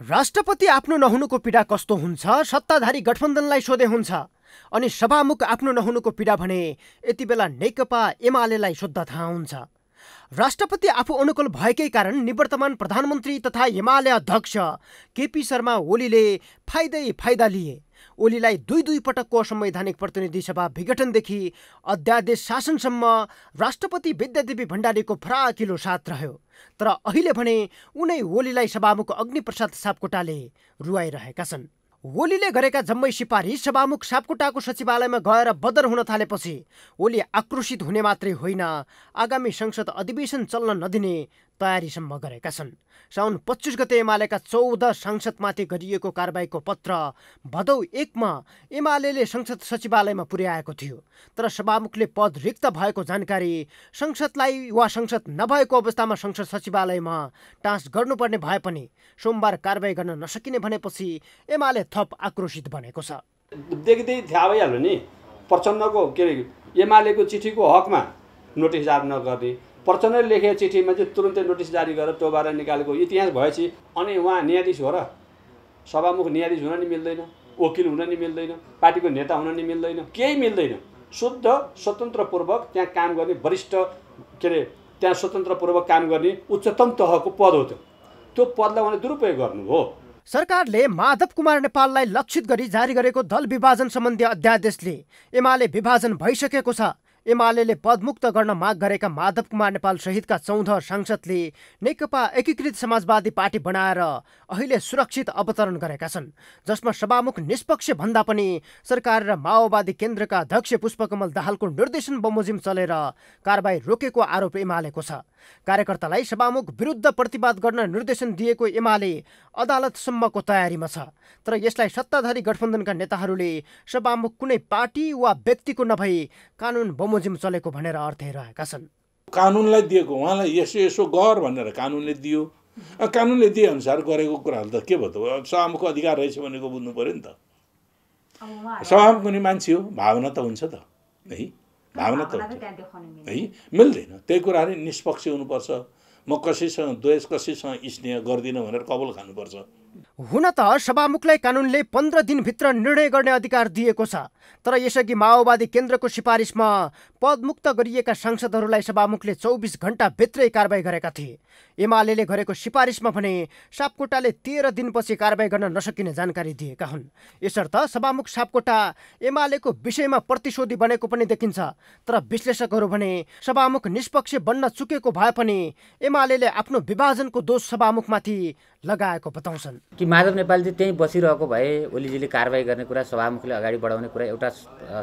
राष्ट्रपति आफ्नो नहुनुको पीडा कस्तो हुन्छ? सत्ताधारी गठबन्धनलाई सोधे हुन्छ। अनि सभामुख आफ्नो नहुनुको पीडा भने यति बेला नेकपा एमालेलाई सोद्धा थाहा हुन्छ। राष्ट्रपति आफू अनुकूल भएकै कारण निवर्तमान प्रधानमन्त्री तथा एमाले अध्यक्ष केपी शर्मा ओलीले फाइदै फाइदा लिए। ओलीलाई दुई दुई पटकको संवैधानिक प्रतिनिधि सभा विघटनदेखि अध्यादेश शासनसम्म राष्ट्रपति विद्यादेवी भण्डारीको फराकिलो साथ रह्यो। तर अहिले भने उनै ओलीलाई सभामुख अग्निप्रसाद सापकोटाले रुवाइरहेका छन्। ओलीले गरेका जम्मै सिपारिस सभामुख सापकोटाको सचिवालयमा गएर बदर हुन थालेपछि ओली आक्रोशित हुने मात्रै होइन। आगामी संसद अधिवेशन चल्न नदिने तयारीसम्म गरेका छन्। साउन पच्चिस गते एमालेका चौध सांसदमाथि गरिएको कारवाहीको पत्र भदौ एकमा एमाले संसद सचिवालयमा पुर्याएको थियो। तर सभामुखले पद रिक्त भएको जानकारी संसदलाई वा संसद नभएको अवस्थामा संसद सचिवालयमा टाँस गर्नुपर्ने भए पनि सोमबार कारवाही गर्न नसकिने भनेपछि एमाले थप आक्रोशित बनेको छ। देख्दै थाहा भइहाल्यो नि। प्रचण्डको के अरे एमालेको चिठीको हकमा नोटिस जारी नगर्ने प्रचण्डले लेखेको चिठीमा चाहिँ तुरुन्तै नोटिस जारी गरेर टोबाएर निकालेको इतिहास भएपछि अनि उहाँ न्यायाधीश हो र। सभामुख न्यायाधीश हुन नि मिल्दैन वकिल हुन नि मिल्दैन पार्टीको नेता हुन नि मिल्दैन केही मिल्दैन। शुद्ध स्वतन्त्रपूर्वक त्यहाँ काम गर्ने वरिष्ठ के अरे त्यहाँ स्वतन्त्रपूर्वक काम गर्ने उच्चतम तहको पद हो त्यो। त्यो पदलाई उहाँले दुरुपयोग गर्नु हो। सरकारले माधव कुमार नेपाललाई लक्षित गरी जारी गरेको दल विभाजन सम्बन्धी अध्यादेशले एमाले विभाजन भइसकेको छ। एमाले पदमुक्त गर्न माग गरेका माधव कुमार नेपाल सहितका चौध सांसदले नेकपा एकीकृत समाजवादी पार्टी बनाएर अहिले सुरक्षित अवतरण गरेका छन् जसमा सभामुख निष्पक्ष भन्दा पनि सरकार र माओवादी केन्द्रका अध्यक्ष पुष्पकमल दाहालको निर्देशन बमोजिम चलेर कारवाही रोकेको आरोप एमालेको छ। कार्यकर्तालाई सभामुख विरुद्ध प्रतिवाद गर्न निर्देशन दिएको एमाले अदालतसम्मको तयारीमा छ तर यसलाई सत्ताधारी गठबन्धनका नेताहरूले सभामुख कुनै पार्टी वा व्यक्तिको नभई कानुन बमोजिम चलेको भनेर अर्थाइरहेका छन्। कानुनलाई दिएको उहाँलाई यसो यसो गर भनेर कानुनले दियो। कानुनले दिए अनुसार गरेको कुराहरू त के भयो त? सभामुखको अधिकार रहेछ भनेको बुझ्नु पऱ्यो नि त। सभामुख पनि मान्छे हो भावना त हुन्छ त। है? भावना त है? मिल्दैन। त्यही कुराहरू निष्पक्ष हुनुपर्छ। म कसैसँग द्वेष कसैसँग स्नेह गर्दिनँ भनेर कबल खानुपर्छ। हुन त सभामुखलाई कानुनले पन्ध्र दिनभित्र निर्णय गर्ने अधिकार दिएको छ तर यसअघि माओवादी केन्द्रको सिफारिसमा पदमुक्त गरिएका सांसदहरूलाई सभामुखले चौबिस घन्टाभित्रै कारवाही गरेका थिए। एमाले गरेको सिफारिसमा भने सापकोटाले तेह्र दिनपछि कारवाही गर्न नसकिने जानकारी दिएका हुन्। यसर्थ सभामुख सापकोटा एमालेको विषयमा प्रतिशोधी बनेको पनि देखिन्छ तर विश्लेषकहरू भने सभामुख निष्पक्ष बन्न चुकेको भए पनि एमाले आफ्नो विभाजनको दोष सभामुखमाथि लगाएको बताउँछन्। कि माधव नेपाल चाहिँ त्यहीँ बसिरहेको भए ओलीजीले कारवाही गर्ने कुरा सभामुखले अगाडि बढाउने कुरा एउटा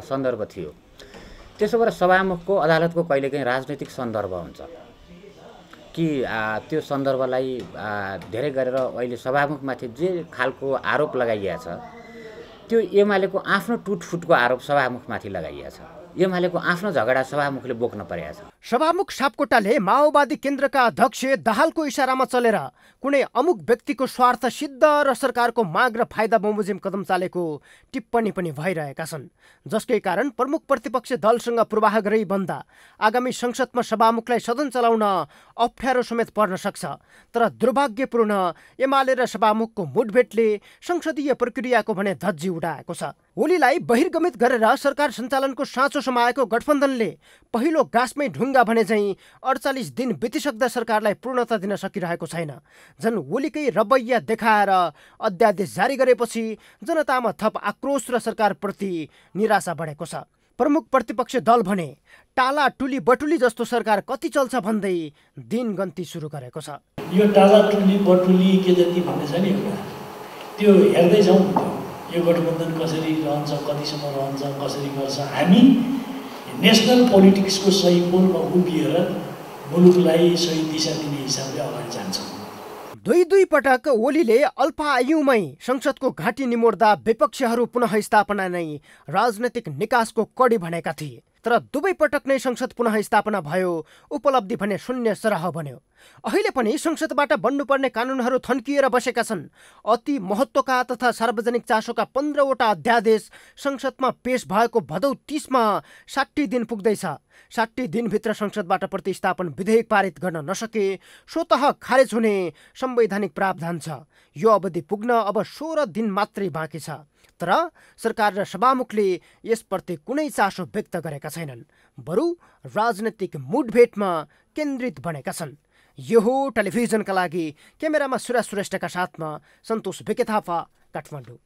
सन्दर्भ थियो। त्यसो भएर सभामुखको अदालतको कहिलेकाहीँ राजनैतिक सन्दर्भ हुन्छ। कि त्यो सन्दर्भलाई धेरै गरेर अहिले सभामुखमाथि जे खालको आरोप लगाइएको त्यो एमालेको आफ्नो टुटफुटको आरोप सभामुखमाथि लगाइएको छ। एमालेको आफ्नो झगडा सभामुखले बोक्न परेको छ सभामुख सापकोटाले माओवादी केन्द्रका अध्यक्ष दाहालको इसारामा चलेर कुनै अमुक व्यक्तिको स्वार्थ सिद्ध र सरकारको माग र फाइदा बमोजिम कदम चालेको टिप्पणी पनि भइरहेका छन्। जसकै कारण प्रमुख प्रतिपक्ष दलसँग पूर्वाह गरी भन्दा आगामी संसदमा सभामुखलाई सदन चलाउन अप्ठ्यारो समेत पर्न सक्छ। तर दुर्भाग्यपूर्ण एमाले र सभामुखको मुठभेटले संसदीय प्रक्रियाको भने धज्जी उडाएको छ। ओलीलाई बहिर्गमित गरेर सरकार सञ्चालनको साँचो समाएको गठबन्धनले पहिलो गाँसमै ढुङ्गा भने चाहिँ अडचालिस दिन बितिसक्दा सरकारलाई पूर्णता दिन सकिरहेको छैन। झन् ओलीकै रवैया देखाएर अध्यादेश जारी गरेपछि जनतामा थप आक्रोश र सरकारप्रति निराशा बढेको छ। प्रमुख प्रतिपक्ष दल भने टाला टुली बटुली जस्तो सरकार कति चल्छ भन्दै दिन गन्ती सुरु गरेको छ। यो टाला टुली बटुली के जति भन्ने छ नि त्यो हेर्दैछौँ। यो गठबन्धन कसरी रहन्छ कतिसम्म रहन्छ कसरी गर्छ हामी नेसनल पोलिटिक्सको सही पोलमा उभिएर मुलुकलाई सही दिशा दिने हिसाबले अगाडि जान्छौँ। दुई दुई पटक ओलीले अल्पायुमै संसदको घाँटी निमोड्दा विपक्षहरू पुनः स्थापना नै राजनैतिक निकासको कडी भनेका थिए। तर दुवै पटक नै संसद पुनः स्थापना भयो उपलब्धि भने शून्य सरह बन्यो। अहिले पनि संसदबाट बन्नुपर्ने कानुनहरू थन्किएर बसेका छन्। अति महत्त्वका तथा सार्वजनिक चासोका पन्ध्रवटा अध्यादेश संसदमा पेश भएको भदौ तिसमा साठी दिन पुग्दैछ। साठी दिनभित्र संसदबाट प्रतिस्थापन विधेयक पारित गर्न नसके स्वत खारेज हुने संवैधानिक प्रावधान छ। यो अवधि पुग्न अब सोह्र दिन मात्रै बाँकी छ। तर सरकार र सभामुखले यसप्रति कुनै चासो व्यक्त गरेका छैनन्। बरु राजनैतिक मुठभेटमा केन्द्रित बनेका छन्। यो हो टेलिभिजनका लागि क्यामेरामा सुरेश श्रेष्ठका साथमा सन्तोष विके थापा काठमाडौँ।